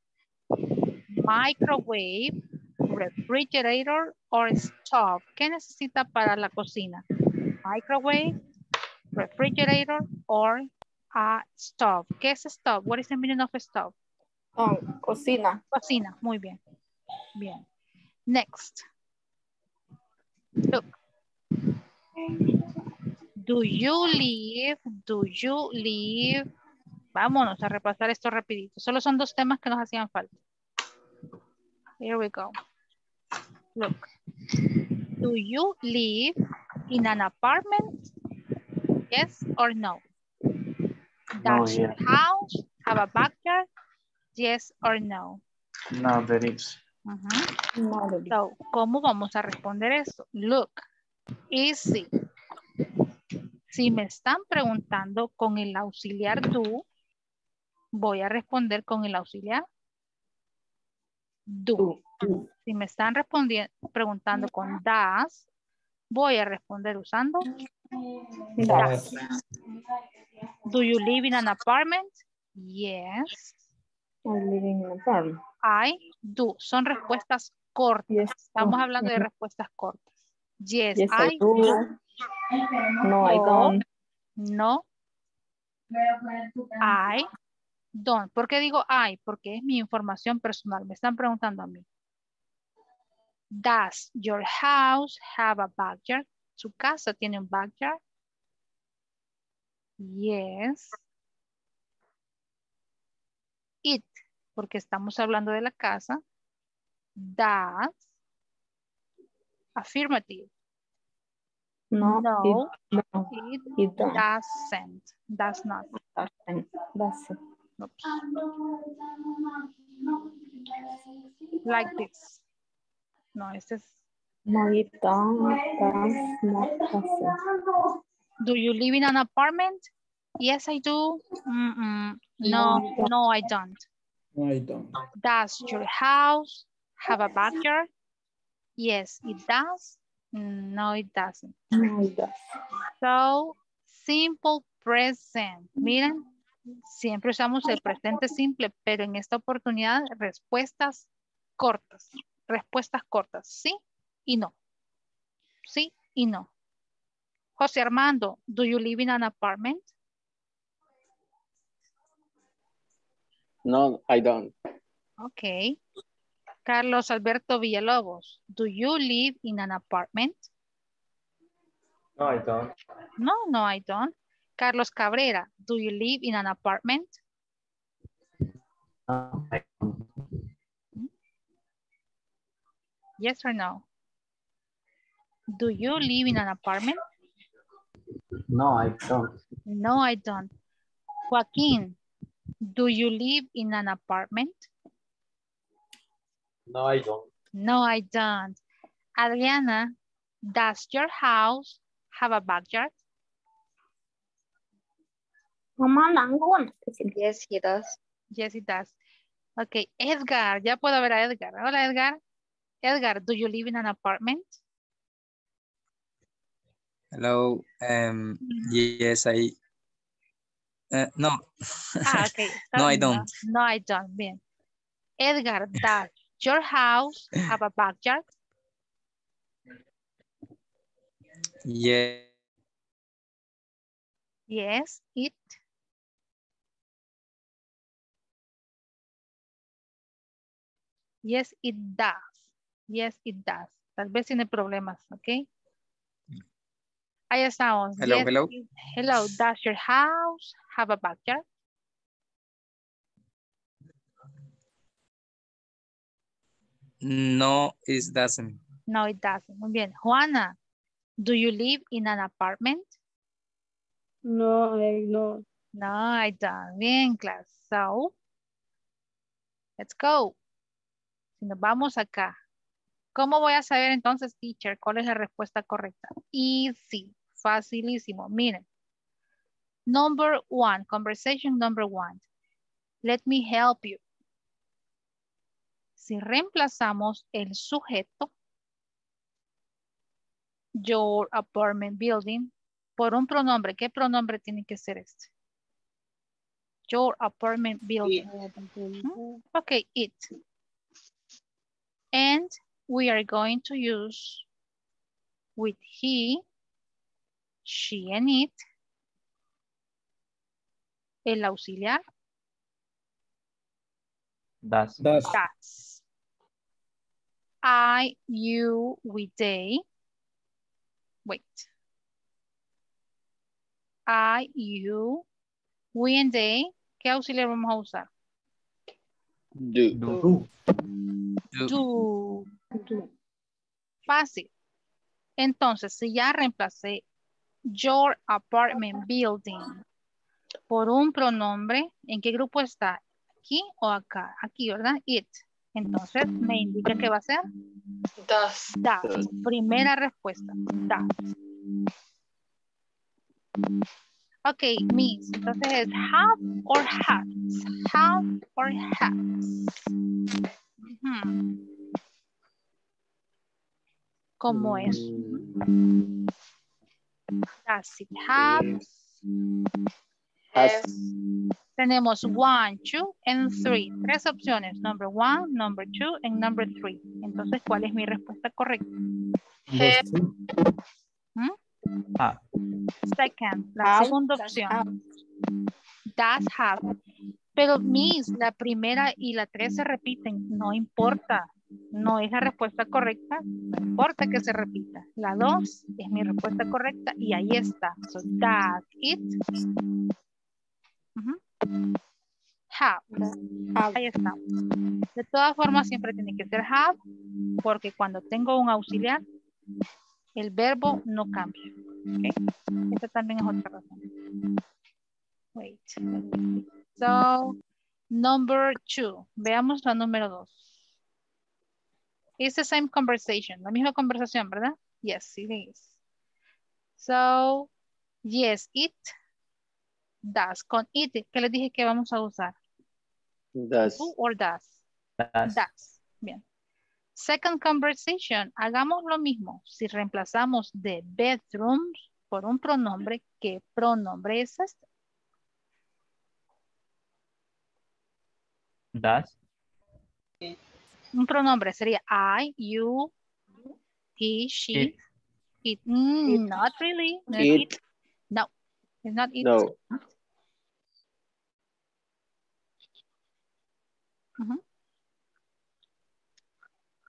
microwave, refrigerator or stove. ¿Qué necesita para la cocina? Microwave, refrigerator or a stove. ¿Qué es stove? What is the meaning of stove? Oh, cocina. Cocina, muy bien. Bien. Next. Look. Do you live? Do you live? Vámonos a repasar esto rapidito. Solo son dos temas que nos hacían falta. Here we go. Look. Do you live in an apartment? Yes or no? Does your house have a backyard? Yes or no? No, there is. So, ¿cómo vamos a responder eso? Look, easy. Si me están preguntando con el auxiliar do, voy a responder con el auxiliar do. Si me están respondiendo, preguntando con does, voy a responder usando does. Do you live in an apartment? Yes. I live in an apartment. I do. Son respuestas cortas. Estamos hablando de respuestas cortas. Yes, Yes, I, I do. No, I don't. No, I don't. ¿Por qué digo I? Porque es mi información personal. Me están preguntando a mí. Does your house have a backyard? ¿Su casa tiene un backyard? Yes. It, porque estamos hablando de la casa. Does. Affirmative. No, No, it, no, it it doesn't. Does not. Doesn't. Doesn't. Oops. Like this. No, este es. No, don't. Do you live in an apartment? Yes, I do. No, no, I don't. No, I don't. Does your house have a backyard? Yes, it does. No, it doesn't. No, it does. So, simple present. Miren, siempre usamos el presente simple, pero en esta oportunidad, respuestas cortas. Respuestas cortas, sí y no. Sí y no. José Armando, do you live in an apartment? No, I don't. Okay. Carlos Alberto Villalobos, do you live in an apartment? No, I don't. No, no, I don't. Carlos Cabrera, do you live in an apartment? No, I don't. Yes or no? Do you live in an apartment? No, I don't. No, I don't. Joaquin, do you live in an apartment? No, I don't. No, I don't. Adriana, does your house have a backyard? Mamá, ninguna. Yes, he does. Yes, it does. Okay, Edgar, ya puedo ver a Edgar. Hola, Edgar. Edgar, do you live in an apartment? Hello. Um, yes, I. Uh, no. Ah, <laughs> okay. no, I don't. No, I don't. Bien. Edgar, does your house have a backyard? Yes. Yes, it. Yes, it does. Yes, it does. Tal vez tiene problemas, ¿ok? Ahí estamos. Hello, Yes, hello. it- hello, does your house have a backyard? No, it doesn't. No, it doesn't. Muy bien. Juana, do you live in an apartment? No, I no. No, I don't. Bien, class. So, let's go. Si nos vamos acá. ¿Cómo voy a saber entonces, teacher, cuál es la respuesta correcta? Easy, facilísimo. Miren. Number one, conversation number one. Let me help you. Si reemplazamos el sujeto, your apartment building, por un pronombre, ¿qué pronombre tiene que ser este? Your apartment building. ¿Mm? Okay, it. And we are going to use with he, she and it, el auxiliar, Does. does. I, you, we, they. Wait. I, you, we and they. ¿Qué auxiliar vamos a usar? Do. Do. Do. Fácil. Entonces, si ya reemplacé your apartment building por un pronombre, ¿en qué grupo está? ¿Aquí o acá? Aquí, ¿verdad? It. Entonces, me indica que va a ser Does. does. Primera respuesta. Does. Ok, Miss. Entonces es have or has. Have or has. ¿Cómo es? Does it have? Has. Tenemos one, two, and three. Tres opciones. Number one, number two, and number three. Entonces, ¿cuál es mi respuesta correcta? ¿Mm? Ah, Second, la segunda opción. Does have. Pero Miss, la primera y la tres se repiten. No importa. No es la respuesta correcta. No importa que se repita. La dos es mi respuesta correcta y ahí está. So, does it Ujú. have. Ahí está. De todas formas, siempre tiene que ser have, porque cuando tengo un auxiliar, el verbo no cambia. ¿ok? Esta también es otra razón. Wait. So, number two. Veamos la número dos. It's the same conversation. La misma conversación, ¿verdad? Yes, it is. So, yes, it does. Con it, ¿qué les dije que vamos a usar? Does. Do or does? does. Does. Bien. Second conversation. Hagamos lo mismo. Si reemplazamos de bedrooms por un pronombre, ¿qué pronombre es este? Does. Un pronombre sería I, you, he, she, It. it. Mm, Not really. not It. it. No, it's not it. No.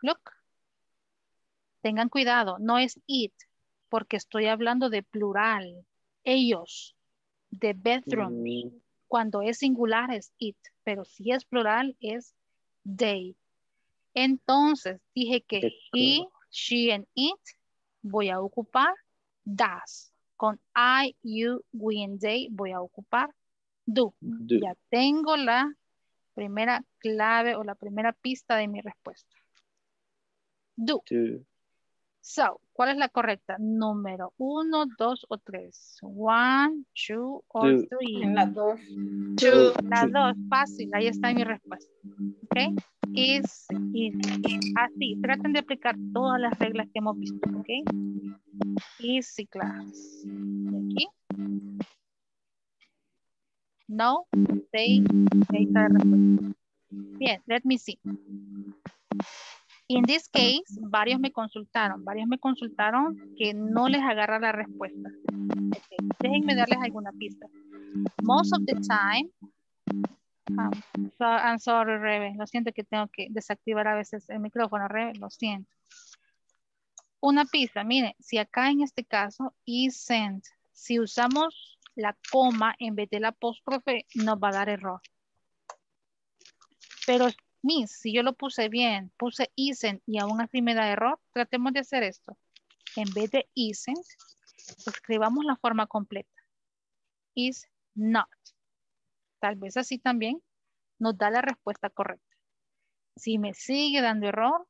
Look. Tengan cuidado, no es it, porque estoy hablando de plural. Ellos, the bedroom. Mm, Cuando es singular es it, pero si es plural es they. Entonces, dije que he, she and it, voy a ocupar does. Con I, you, we and they voy a ocupar do. do. Ya tengo la primera clave o la primera pista de mi respuesta. Do. Do. So, ¿cuál es la correcta? Número uno, dos o tres. One, two or three. En las dos. Two. La dos, fácil, ahí está mi respuesta. ¿Ok? Is, is, is. Así, traten de aplicar todas las reglas que hemos visto. ¿Ok? Easy class. Y aquí. No, they, ahí está la respuesta. Bien, let me see. In this case, varios me consultaron, varios me consultaron que no les agarra la respuesta. Ok, Déjenme darles alguna pista. Most of the time, um, so- I'm sorry, Rebe, lo siento que tengo que desactivar a veces el micrófono, Rebe, lo siento. Una pista, mire, si acá en este caso, isn't, si usamos la coma en vez del apóstrofe, nos va a dar error. Pero, Miss, si yo lo puse bien, puse isn't y aún así me da error, tratemos de hacer esto. En vez de isn't, escribamos la forma completa. Is not. Tal vez así también nos da la respuesta correcta. Si me sigue dando error,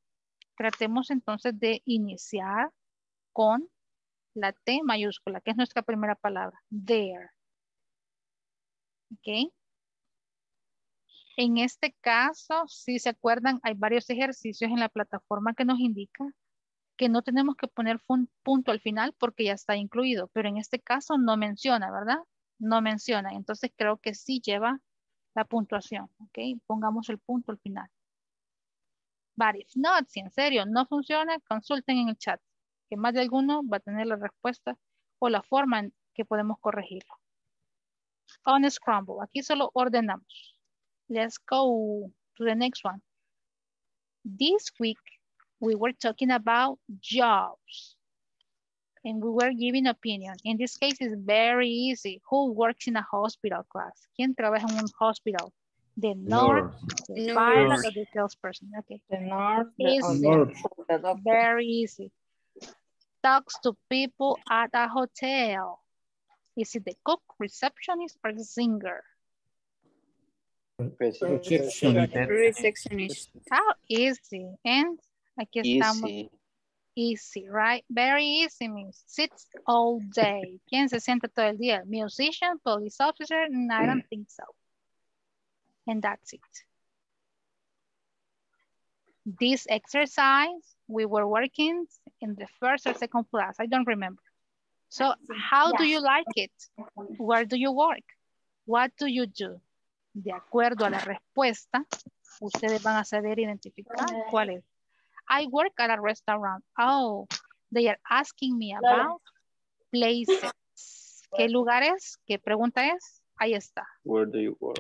tratemos entonces de iniciar con la T mayúscula, que es nuestra primera palabra, there. ¿Ok? En este caso, si se acuerdan, hay varios ejercicios en la plataforma que nos indica que no tenemos que poner fun- punto al final porque ya está incluido, pero en este caso no menciona, ¿verdad? No menciona, entonces creo que sí lleva la puntuación, ¿ok? Pongamos el punto al final. But if not, si en serio no funciona, consulten en el chat, que más de alguno va a tener la respuesta o la forma en que podemos corregirlo. On Scramble, aquí solo ordenamos. Let's go to the next one. This week, we were talking about jobs. And we were giving opinion. In this case, it's very easy. Who works in a hospital class? ¿Quién trabaja en un hospital? The nurse, the pilot, Nurse. or the salesperson. Okay. The north, the, Easy. the- the. Very easy. Talks to people at a hotel. Is it the cook, receptionist, or the singer? Receptionist. Receptionist. How easy. And aquí estamos. Easy. Easy, right? Very easy means sits all day. ¿Quién se sienta todo el día? Musician, police officer? Mm, I don't think so. And that's it. This exercise, we were working in the first or second class. I don't remember. So how do you like it? Where do you work? What do you do? De acuerdo a la respuesta, ustedes van a saber identificar cuál es. I work at a restaurant. Oh, they are asking me about places. ¿Qué lugares? ¿Qué pregunta es? Ahí está. Where do you work?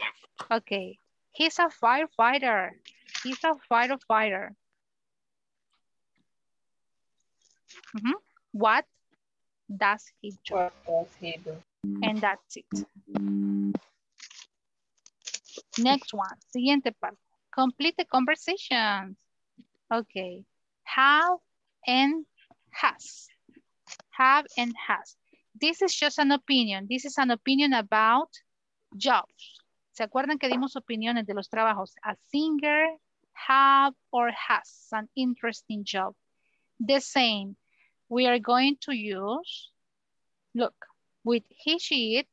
Okay. He's a firefighter. He's a firefighter. What does he do? What does he do? And that's it. Next one. Siguiente parte. Complete the conversations. Okay. Have and has. Have and has. This is just an opinion. This is an opinion about jobs. ¿Se acuerdan que dimos opiniones de los trabajos? A singer, have, or has an interesting job. The same. We are going to use, look, with he, she, it,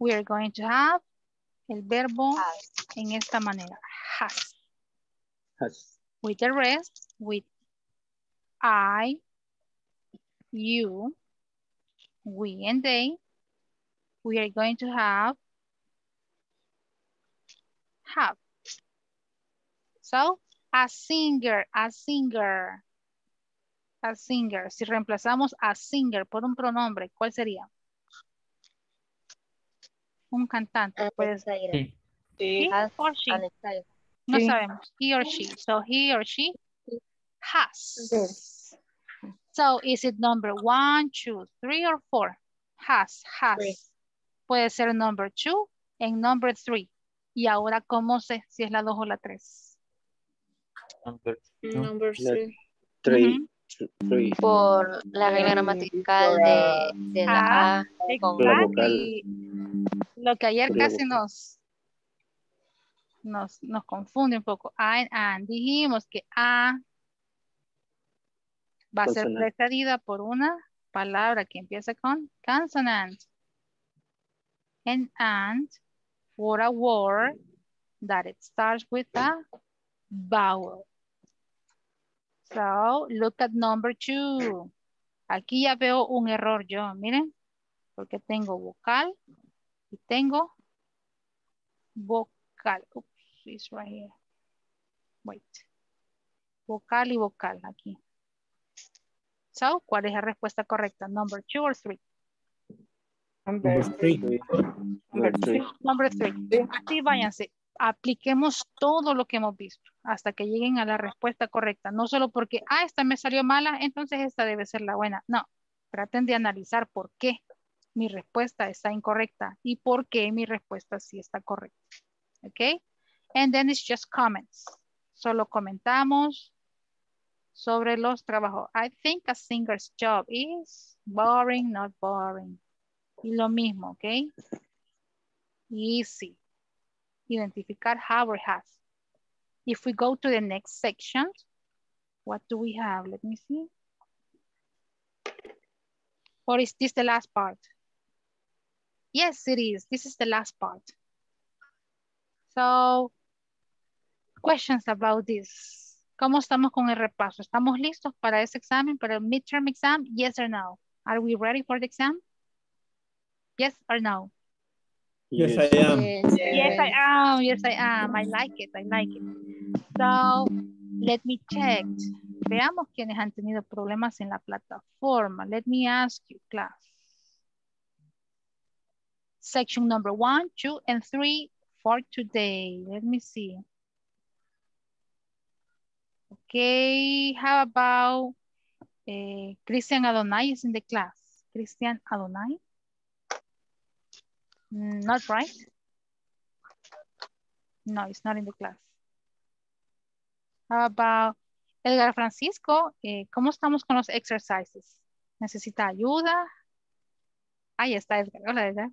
we are going to have el verbo en esta manera, has. Has. With the rest, with I, you, we, and they, we are going to have have. So, a singer, a singer. A singer. Si reemplazamos a singer por un pronombre, ¿cuál sería? Un cantante. Pues, Sí. he or she. No Sí. sabemos. He or she. So he or she has. So is it number one, two, three, or four? Has, has. Three. Puede ser number two and number three. Y ahora, ¿cómo sé si es la dos o la tres? Number three. three. Three. Por la regla gramatical de, de la A con La. Lo que ayer casi nos, nos, nos confunde un poco. A and an. Dijimos que A va a ser precedida por una palabra que empieza con consonant. And and for a word that it starts with a vowel. So, look at number two. Aquí ya veo un error yo, miren, porque tengo vocal y tengo vocal. Oops, it's right here. Wait. Vocal y vocal aquí. So, ¿cuál es la respuesta correcta? Number two or three? Number three. Number three. Number three. Así váyanse. Apliquemos todo lo que hemos visto hasta que lleguen a la respuesta correcta. No solo porque, ah, esta me salió mala, entonces esta debe ser la buena. No, traten de analizar por qué mi respuesta está incorrecta y por qué mi respuesta sí está correcta. ¿Ok? And then it's just comments. Solo comentamos sobre los trabajos. I think a singer's job is boring, not boring. Y lo mismo, ¿ok? Easy. Identificar have or has. If we go to the next section, what do we have? Let me see. Or is this the last part? Yes, it is. This is the last part. So, questions about this. ¿Cómo estamos con el repaso? ¿Estamos listos para ese examen, para el midterm exam? Yes or no? Are we ready for the exam? Yes or no? Yes, I am. Yes, I am. Yes, I am. I like it. I like it. So, let me check. Veamos quiénes han tenido problemas en la plataforma. Let me ask you, class. Section number one, two, and three for today. Let me see. Okay, how about uh, Christian Adonai is in the class. Christian Adonai? Mm, Not right? No, it's not in the class. How about Edgar Francisco? Eh, ¿Cómo estamos con los exercises? ¿Necesita ayuda? Ahí está Edgar. Hola, Edgar.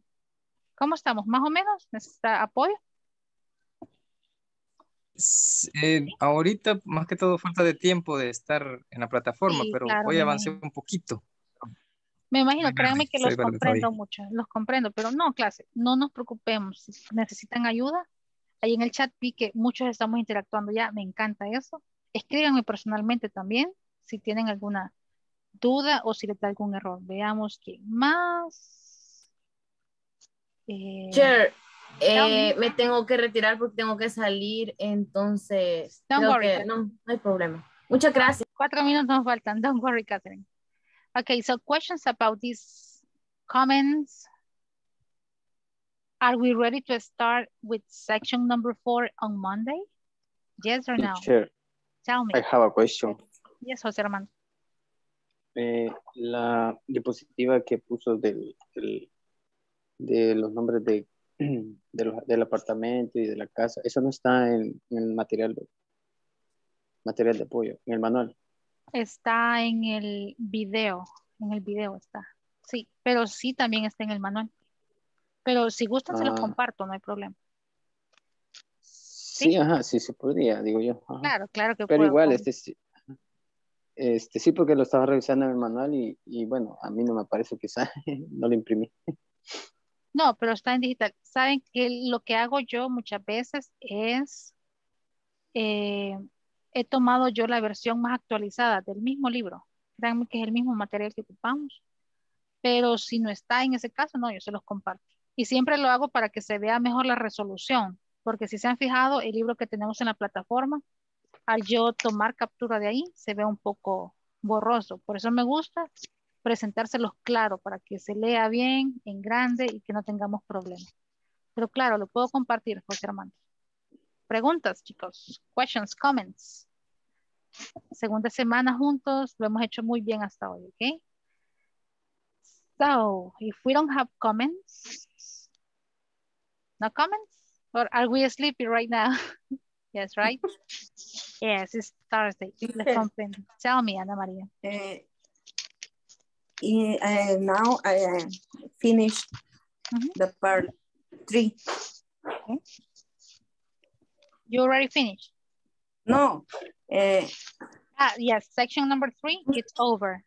¿Cómo estamos? ¿Más o menos? ¿Necesita apoyo? Eh, ahorita, más que todo, falta de tiempo de estar en la plataforma, Sí, pero claro, hoy avancé un poquito. Me imagino, créanme que los comprendo mucho, los comprendo, pero no, clase, no nos preocupemos. Si necesitan ayuda, ahí en el chat vi que muchos estamos interactuando ya, me encanta eso. Escríbanme personalmente también si tienen alguna duda o si les da algún error. Veamos quién más. Eh, Chair, tell eh, me. tengo que retirar porque tengo que salir, entonces Don't creo worry, que no, no hay problema. Muchas gracias. Cuatro minutos nos faltan. Don't worry, Catherine. Okay, so questions about these comments. Are we ready to start with section number four on Monday? Yes or no? Teacher, Tell me. I have a question. Yes, José Armando. Eh, la diapositiva que puso del, del- de los nombres de, <clears throat> de los- del apartamento y de la casa, eso no está en, en el material, de- material de apoyo, en el manual. Está en el video. En el video está. Sí, pero sí también está en el manual. Pero si gustan, se los Ah. comparto, no hay problema. Sí, ajá, sí se podría, digo yo. ajá. Claro, claro que Pero puedo. igual, este sí, este sí, porque lo estaba revisando en el manual y, y bueno, a mí no me parece que sea, <laughs> no lo imprimí. No, pero está en digital. Saben que lo que hago yo muchas veces es, eh, he tomado yo la versión más actualizada del mismo libro. Créanme que es el mismo material que ocupamos. Pero si no está en ese caso, no, yo se los comparto. Y siempre lo hago para que se vea mejor la resolución. Porque si se han fijado, el libro que tenemos en la plataforma al yo tomar captura de ahí, se ve un poco borroso. Por eso me gusta presentárselos claro para que se lea bien, en grande y que no tengamos problemas. Pero claro, lo puedo compartir, José Armando. Preguntas, chicos. Questions, comments. Segunda semana juntos, lo hemos hecho muy bien hasta hoy, ¿ok? So, if we don't have comments, no comments? Or are we sleepy right now? <laughs> yes, right? <laughs> yes, it's Thursday. Tell me, Ana Maria. Uh, uh, now I uh, finished the part three. Okay. You already finished? No. Uh, ah, yes, section number three, it's over.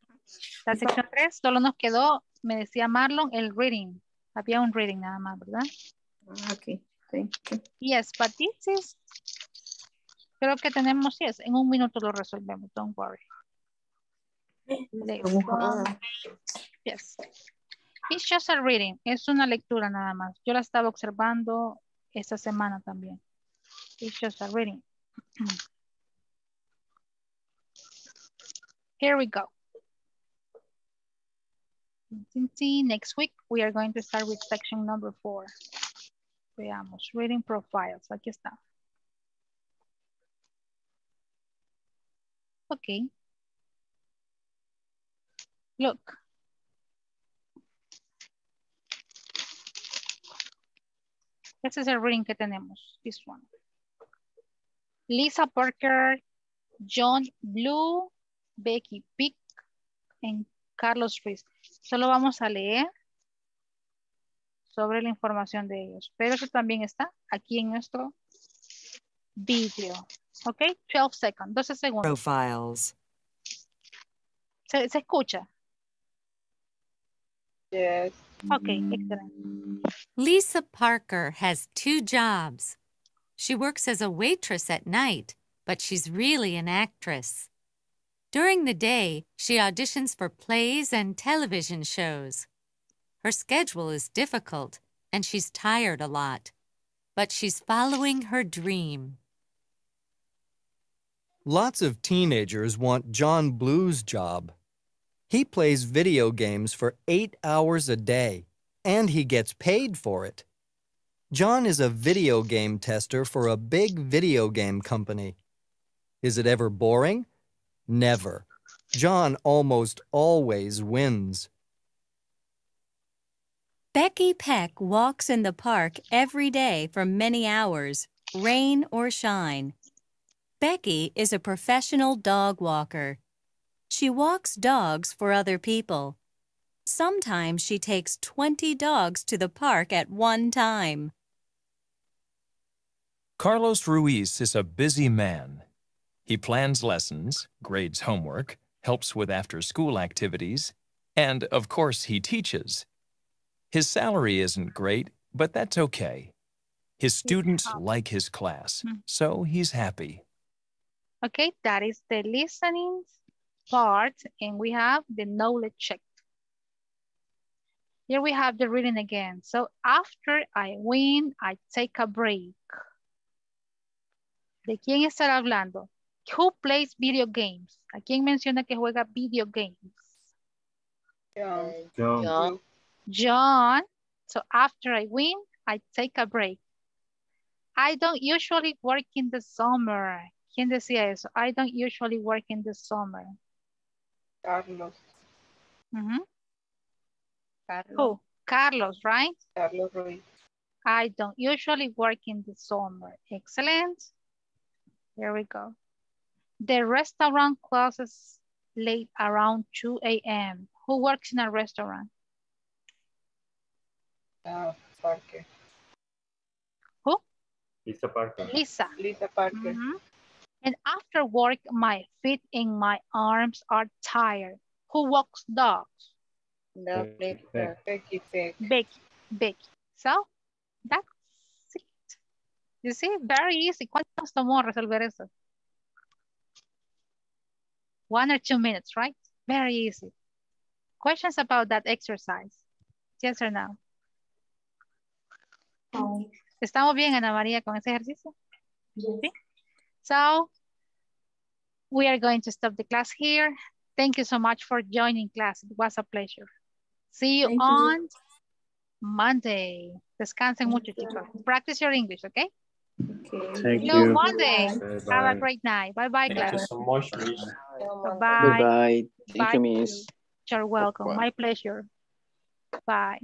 La sección tres, solo nos quedó, me decía Marlon, el reading. Había un reading nada más, ¿verdad? Okay, thank you. Yes, but this is, creo que tenemos, yes, en un minuto lo resolvemos, don't worry. Yes. It's just a reading, es una lectura nada más. Yo la estaba observando esta semana también. It's just a reading. <clears throat> Here we go. Next week, we are going to start with section number four. Veamos, reading profiles, aquí está. Ok. Look. Este es el reading que tenemos, this one. Lisa Parker, John Blue, Becky Pick, and Carlos Ruiz. Solo vamos a leer sobre la información de ellos. Pero eso también está aquí en nuestro vídeo. ¿Ok? 12 seconds, 12 segundos. Profiles. ¿Se, se escucha? Yes. Ok, excelente. Lisa Parker has two jobs. She works as a waitress at night, but she's really an actress. During the day, she auditions for plays and television shows. Her schedule is difficult and she's tired a lot, but she's following her dream. Lots of teenagers want John Blue's job. He plays video games for eight hours a day, and he gets paid for it. John is a video game tester for a big video game company. Is it ever boring? Never. John almost always wins. Becky Peck walks in the park every day for many hours, rain or shine. Becky is a professional dog walker. She walks dogs for other people. Sometimes she takes 20 dogs to the park at one time. Carlos Ruiz is a busy man. He plans lessons, grades homework, helps with after-school activities, and, of course, he teaches. His salary isn't great, but that's okay. His students like his class, hmm. so he's happy. Okay, that is the listening part, and we have the knowledge check. Here we have the reading again. So after I win, I take a break. ¿De quién estará hablando? Who plays video games? ¿A quién menciona que juega video games? John. John. John. So after I win, I take a break. I don't usually work in the summer. ¿Quién decía eso? I don't usually work in the summer. Carlos. Mhm. Carlos. Who? Carlos, right? Carlos Ruiz. I don't usually work in the summer. Excellent. Here we go. The restaurant closes late around 2 a.m. Who works in a restaurant? Ah, Parker. Who? Lisa Parker. Lisa. Lisa Parker. Mhm. And after work, my feet and my arms are tired. Who walks dogs? No, Becky Peck. Becky Peck. Becky. Becky. So, that's it. You see, very easy. ¿Cuánto nos tomó resolver eso? One or two minutes, right? Very easy. Questions about that exercise? Yes or no? ¿Estamos bien, Ana María, con ese ejercicio? Sí. So, we are going to stop the class here. Thank you so much for joining class. It was a pleasure. See you Thank you. on Monday. Descansen mucho, chicos. Practice your English, okay? Okay. Thank See you you. Monday. Bye, Have a great night. Bye-bye, Thank you so much, Miss. Bye-bye. Bye-bye. Thank Bye. you, Miss. You're welcome. Bye. My pleasure. Bye.